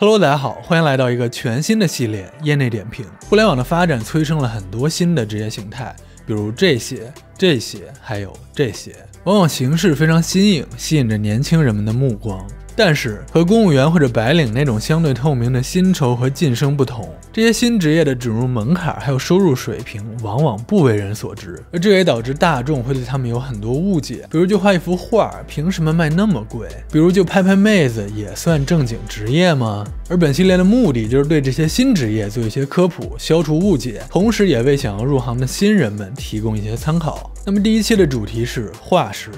Hello，大家好，欢迎来到一个全新的系列业内点评。互联网的发展催生了很多新的职业形态，比如这些、这些，还有这些，往往形式非常新颖，吸引着年轻人们的目光。但是和公务员或者白领那种相对透明的薪酬和晋升不同，这些新职业的准入门槛还有收入水平往往不为人所知，而这也导致大众会对他们有很多误解。比如就画一幅画，凭什么卖那么贵？比如就拍拍妹子，也算正经职业吗？而本系列的目的就是对这些新职业做一些科普，消除误解，同时也为想要入行的新人们提供一些参考。那么第一期的主题是画师。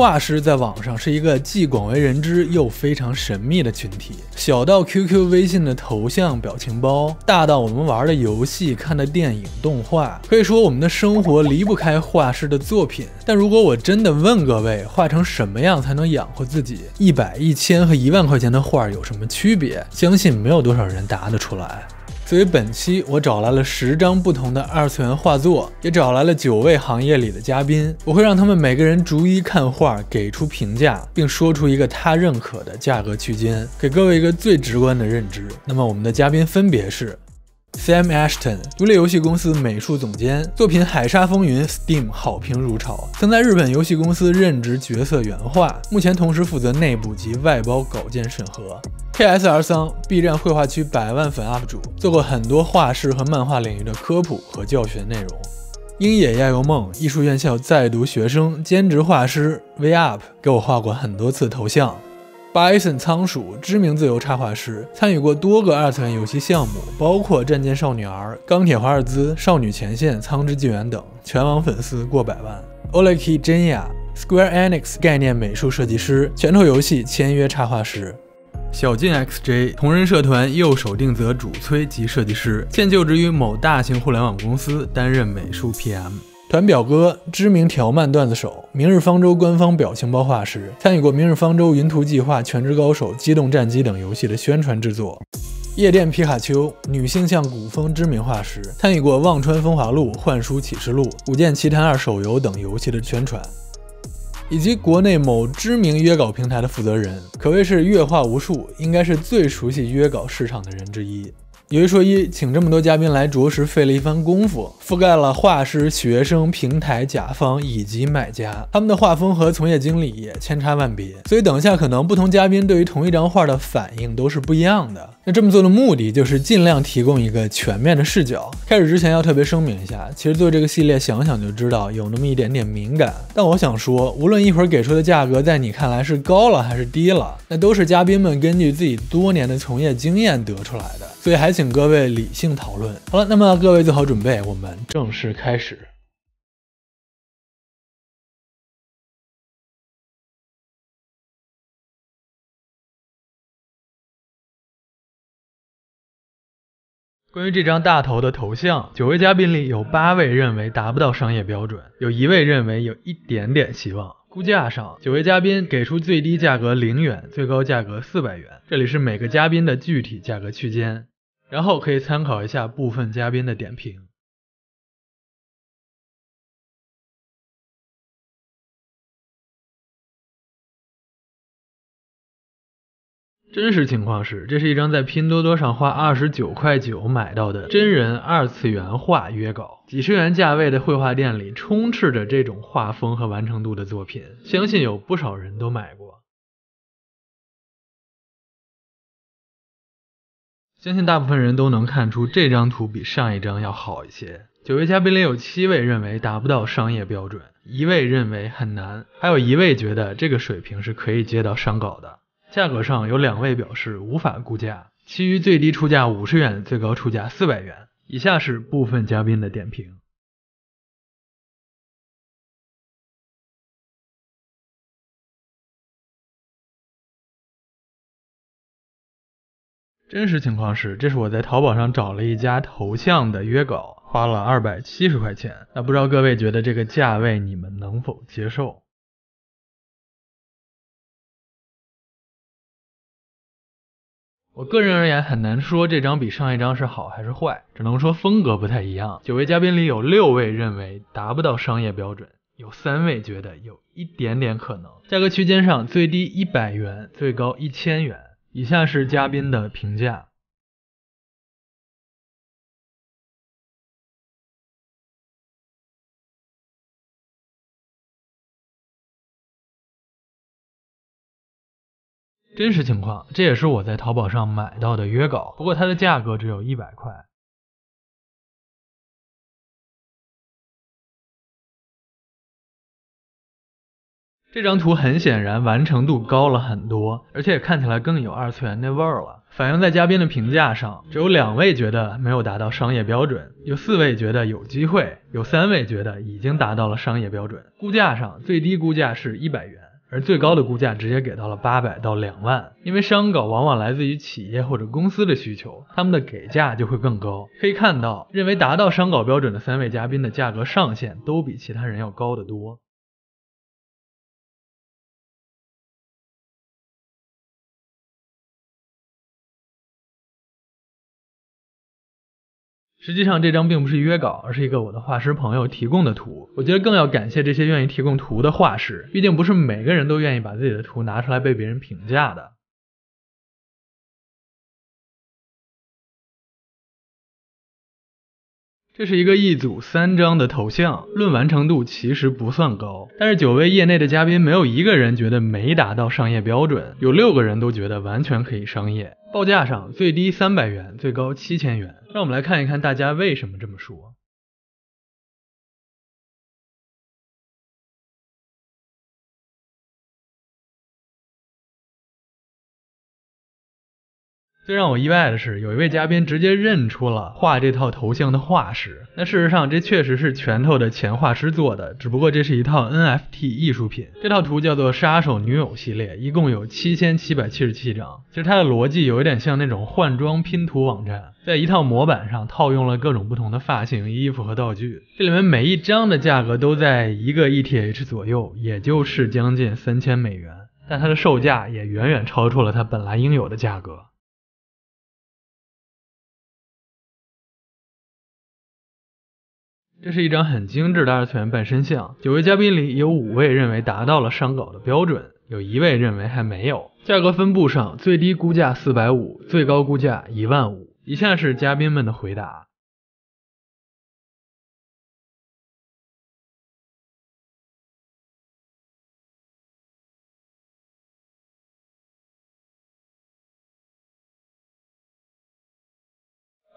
画师在网上是一个既广为人知又非常神秘的群体，小到 QQ、微信的头像、表情包，大到我们玩的游戏、看的电影、动画，可以说我们的生活离不开画师的作品。但如果我真的问各位，画成什么样才能养活自己？一百、一千和一万块钱的画有什么区别？相信没有多少人答得出来。所以本期我找来了十张不同的二次元画作，也找来了九位行业里的嘉宾，我会让他们每个人逐一看画，给出评价，并说出一个他认可的价格区间，给各位一个最直观的认知。那么我们的嘉宾分别是。Sam Ashton，独立游戏公司美术总监，作品《海沙风云》Steam 好评如潮，曾在日本游戏公司任职角色原画，目前同时负责内部及外包稿件审核。KSR 桑，B 站绘画区百万粉 UP 主，做过很多画室和漫画领域的科普和教学内容。鹰野亚由梦，艺术院校在读学生，兼职画师。V Up 给我画过很多次头像。Bison 仓鼠，知名自由插画师，参与过多个二次元游戏项目，包括《战舰少女 R》《钢铁华尔兹》《少女前线》《苍之纪元》等，全网粉丝过百万。Oleki Jenya，Square Enix 概念美术设计师，拳头游戏签约插画师。小进 XJ，同人社团右手定则主催及设计师，现就职于某大型互联网公司，担任美术 PM。团表哥，知名条漫段子手，明日方舟官方表情包画师，参与过《明日方舟》《云图计划》《全职高手》《机动战机》等游戏的宣传制作。夜店皮卡丘，女性向古风知名画师，参与过《忘川风华录》《幻书启示录》《古剑奇谭二》手游等游戏的宣传，以及国内某知名约稿平台的负责人，可谓是阅画无数，应该是最熟悉约稿市场的人之一。有一说一，请这么多嘉宾来，着实费了一番功夫，覆盖了画师、学生、平台、甲方以及买家，他们的画风和从业经历也千差万别，所以等一下可能不同嘉宾对于同一张画的反应都是不一样的。这么做的目的就是尽量提供一个全面的视角。开始之前要特别声明一下，其实做这个系列想想就知道有那么一点点敏感，但我想说，无论一会儿给出的价格在你看来是高了还是低了，那都是嘉宾们根据自己多年的从业经验得出来的。所以还请各位理性讨论。好了，那么各位做好准备，我们正式开始。关于这张大头的头像，九位嘉宾里有八位认为达不到商业标准，有一位认为有一点点希望。估价上，九位嘉宾给出最低价格零元，最高价格四百元。这里是每个嘉宾的具体价格区间，然后可以参考一下部分嘉宾的点评。真实情况是，这是一张在拼多多上花二十九块九买到的真人二次元画约稿，几十元价位的绘画店里充斥着这种画风和完成度的作品，相信有不少人都买过。相信大部分人都能看出这张图比上一张要好一些。九位嘉宾里有七位认为达不到商业标准，一位认为很难，还有一位觉得这个水平是可以接到商稿的。价格上有两位表示无法估价，其余最低出价五十元，最高出价四百元。以下是部分嘉宾的点评。真实情况是，这是我在淘宝上找了一家头像的约稿，花了二百七十块钱。那不知道各位觉得这个价位你们能否接受？我个人而言很难说这张比上一张是好还是坏，只能说风格不太一样。九位嘉宾里有六位认为达不到商业标准，有三位觉得有一点点可能。价格区间上最低一百元，最高一千元。以下是嘉宾的评价。真实情况，这也是我在淘宝上买到的约稿，不过它的价格只有一百块。这张图很显然完成度高了很多，而且看起来更有二次元那味儿了。反映在嘉宾的评价上，只有两位觉得没有达到商业标准，有四位觉得有机会，有三位觉得已经达到了商业标准。估价上，最低估价是一百元。而最高的估价直接给到了八百到两万，因为商稿往往来自于企业或者公司的需求，他们的给价就会更高。可以看到，认为达到商稿标准的三位嘉宾的价格上限都比其他人要高得多。实际上，这张并不是约稿，而是一个我的画师朋友提供的图。我觉得更要感谢这些愿意提供图的画师，毕竟不是每个人都愿意把自己的图拿出来被别人评价的。这是一个一组三张的头像，论完成度其实不算高，但是九位业内的嘉宾没有一个人觉得没达到商业标准，有六个人都觉得完全可以商业。报价上最低三百元，最高七千元。让我们来看一看大家为什么这么说。最让我意外的是，有一位嘉宾直接认出了画这套头像的画师。那事实上，这确实是拳头的前画师做的，只不过这是一套 NFT 艺术品。这套图叫做“杀手女友”系列，一共有七千七百七十七张。其实它的逻辑有一点像那种换装拼图网站，在一套模板上套用了各种不同的发型、衣服和道具。这里面每一张的价格都在一个 ETH 左右，也就是将近三千美元。但它的售价也远远超出了它本来应有的价格。这是一张很精致的二次元半身像，九位嘉宾里有五位认为达到了商稿的标准，有一位认为还没有。价格分布上，最低估价四百五，最高估价一万五。以下是嘉宾们的回答。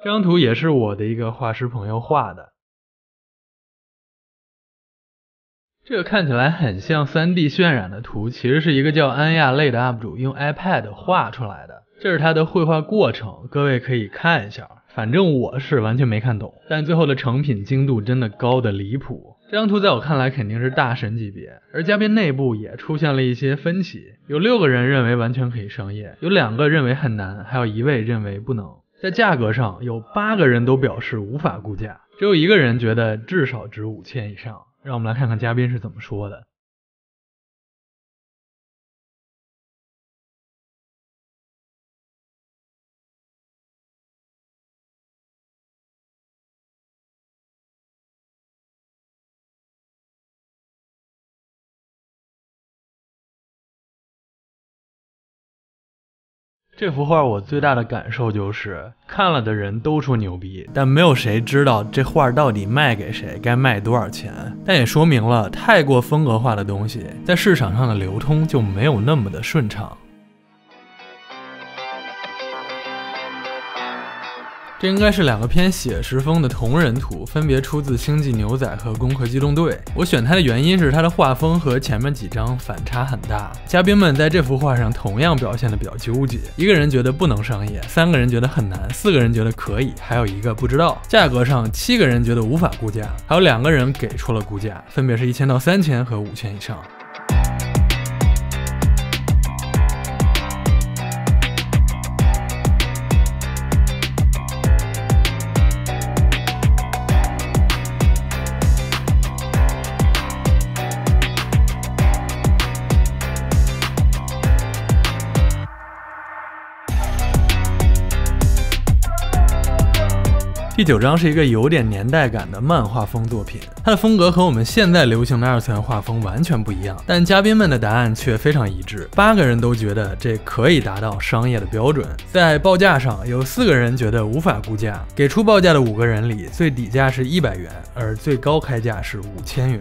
这张图也是我的一个画师朋友画的。这个看起来很像 3D 渲染的图，其实是一个叫安亚类的 UP 主用 iPad 画出来的。这是他的绘画过程，各位可以看一下。反正我是完全没看懂，但最后的成品精度真的高的离谱。这张图在我看来肯定是大神级别，而嘉宾内部也出现了一些分歧，有六个人认为完全可以商业，有两个认为很难，还有一位认为不能。在价格上，有八个人都表示无法估价，只有一个人觉得至少值五千以上。让我们来看看嘉宾是怎么说的。这幅画我最大的感受就是，看了的人都说牛逼，但没有谁知道这画到底卖给谁，该卖多少钱。但也说明了，太过风格化的东西在市场上的流通就没有那么的顺畅。这应该是两个偏写实风的同人图，分别出自《星际牛仔》和《攻壳机动队》。我选它的原因是它的画风和前面几张反差很大。嘉宾们在这幅画上同样表现的比较纠结，一个人觉得不能商业，三个人觉得很难，四个人觉得可以，还有一个不知道。价格上，七个人觉得无法估价，还有两个人给出了估价，分别是一千到三千和五千以上。第九章是一个有点年代感的漫画风作品，它的风格和我们现在流行的二次元画风完全不一样，但嘉宾们的答案却非常一致，八个人都觉得这可以达到商业的标准。在报价上，有四个人觉得无法估价，给出报价的五个人里，最底价是一百元，而最高开价是五千元。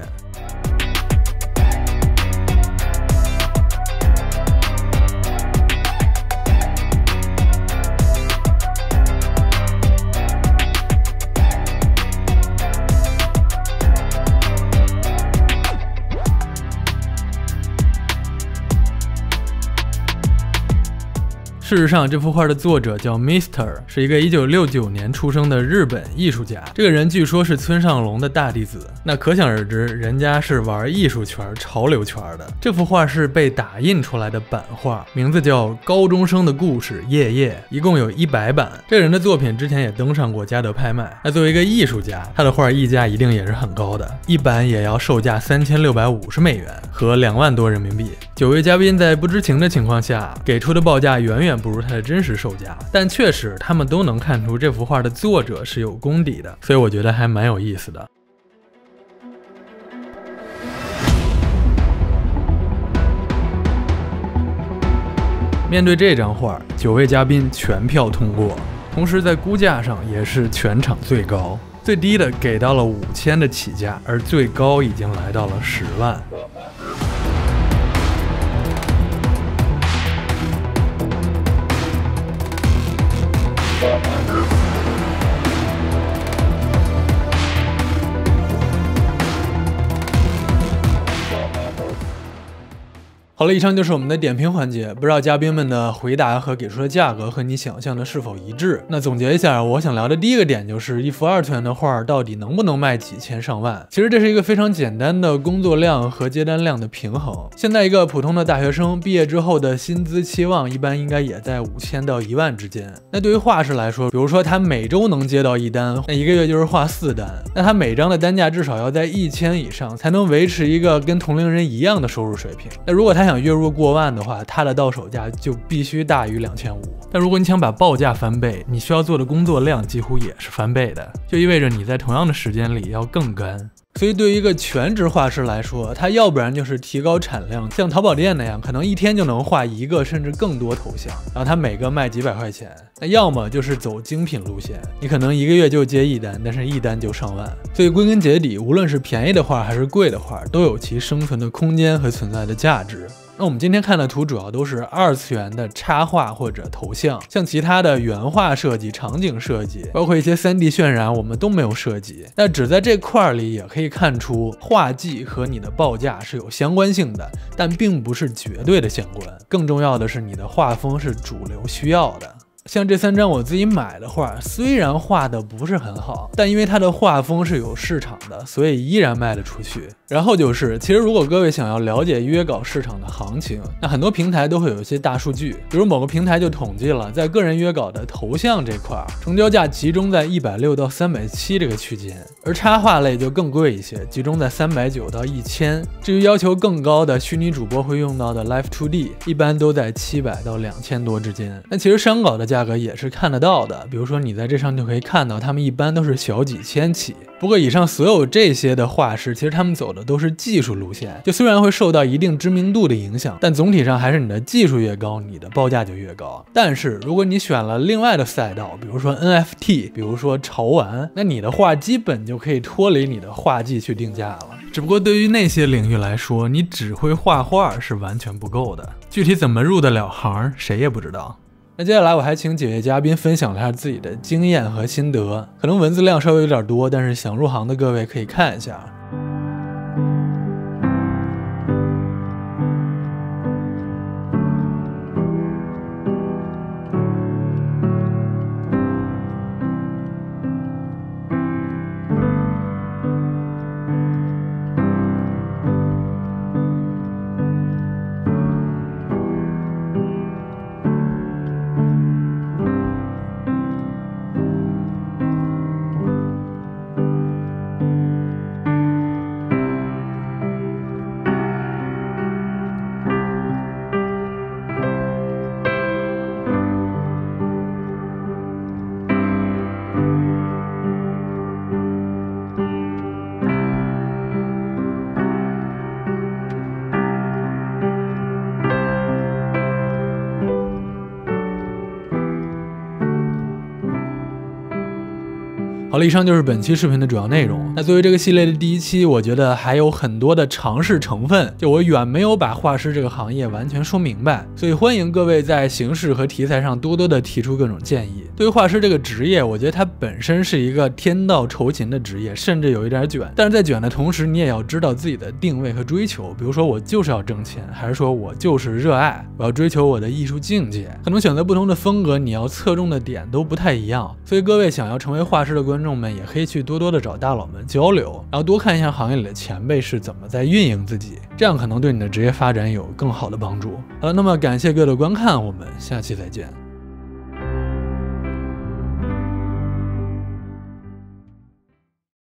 事实上，这幅画的作者叫 Mister，是一个1969年出生的日本艺术家。这个人据说是村上隆的大弟子，那可想而知，人家是玩艺术圈、潮流圈的。这幅画是被打印出来的版画，名字叫《高中生的故事》，夜夜，一共有一百版。这个人的作品之前也登上过嘉德拍卖。那作为一个艺术家，他的画溢价一定也是很高的，一版也要售价三千六百五十美元，和两万多人民币。九位嘉宾在不知情的情况下给出的报价远远。不如它的真实售价，但确实他们都能看出这幅画的作者是有功底的，所以我觉得还蛮有意思的。面对这张画，九位嘉宾全票通过，同时在估价上也是全场最高，最低的给到了五千的起价，而最高已经来到了十万。Música 好了，以上就是我们的点评环节。不知道嘉宾们的回答和给出的价格和你想象的是否一致？那总结一下，我想聊的第一个点就是一幅二次元的画到底能不能卖几千上万？其实这是一个非常简单的工作量和接单量的平衡。现在一个普通的大学生毕业之后的薪资期望一般应该也在五千到一万之间。那对于画师来说，比如说他每周能接到一单，那一个月就是画四单，那他每张的单价至少要在一千以上，才能维持一个跟同龄人一样的收入水平。那如果他想想月入过万的话，它的到手价就必须大于两千五。但如果你想把报价翻倍，你需要做的工作量几乎也是翻倍的，就意味着你在同样的时间里要更干。所以，对于一个全职画师来说，他要不然就是提高产量，像淘宝店那样，可能一天就能画一个甚至更多头像，然后他每个卖几百块钱；那要么就是走精品路线，你可能一个月就接一单，但是一单就上万。所以，归根结底，无论是便宜的画还是贵的画，都有其生存的空间和存在的价值。那我们今天看的图主要都是二次元的插画或者头像，像其他的原画设计、场景设计，包括一些 3D 渲染，我们都没有涉及。那只在这块里也可以看出，画技和你的报价是有相关性的，但并不是绝对的相关。更重要的是，你的画风是主流需要的。像这三张我自己买的画，虽然画的不是很好，但因为它的画风是有市场的，所以依然卖得出去。然后就是，其实如果各位想要了解约稿市场的行情，那很多平台都会有一些大数据，比如某个平台就统计了，在个人约稿的头像这块，成交价集中在一百六到三百七这个区间，而插画类就更贵一些，集中在三百九到一千。至于要求更高的虚拟主播会用到的 Live 2D，一般都在七百到两千多之间。那其实删稿的。价格也是看得到的，比如说你在这上就可以看到，他们一般都是小几千起。不过以上所有这些的画师，其实他们走的都是技术路线，就虽然会受到一定知名度的影响，但总体上还是你的技术越高，你的报价就越高。但是如果你选了另外的赛道，比如说 NFT，比如说潮玩，那你的画基本就可以脱离你的画技去定价了。只不过对于那些领域来说，你只会画画是完全不够的。具体怎么入得了行，谁也不知道。那接下来我还请几位嘉宾分享了一下自己的经验和心得可能文字量稍微有点多但是想入行的各位可以看一下。好了，以上就是本期视频的主要内容。那作为这个系列的第一期，我觉得还有很多的尝试成分，就我远没有把画师这个行业完全说明白，所以欢迎各位在形式和题材上多多的提出各种建议。对于画师这个职业，我觉得它本身是一个天道酬勤的职业，甚至有一点卷。但是在卷的同时，你也要知道自己的定位和追求。比如说，我就是要挣钱，还是说我就是热爱，我要追求我的艺术境界。可能选择不同的风格，你要侧重的点都不太一样。所以各位想要成为画师的观众们，也可以去多多的找大佬们交流，然后多看一下行业里的前辈是怎么在运营自己，这样可能对你的职业发展有更好的帮助。好了，那么感谢各位的观看，我们下期再见。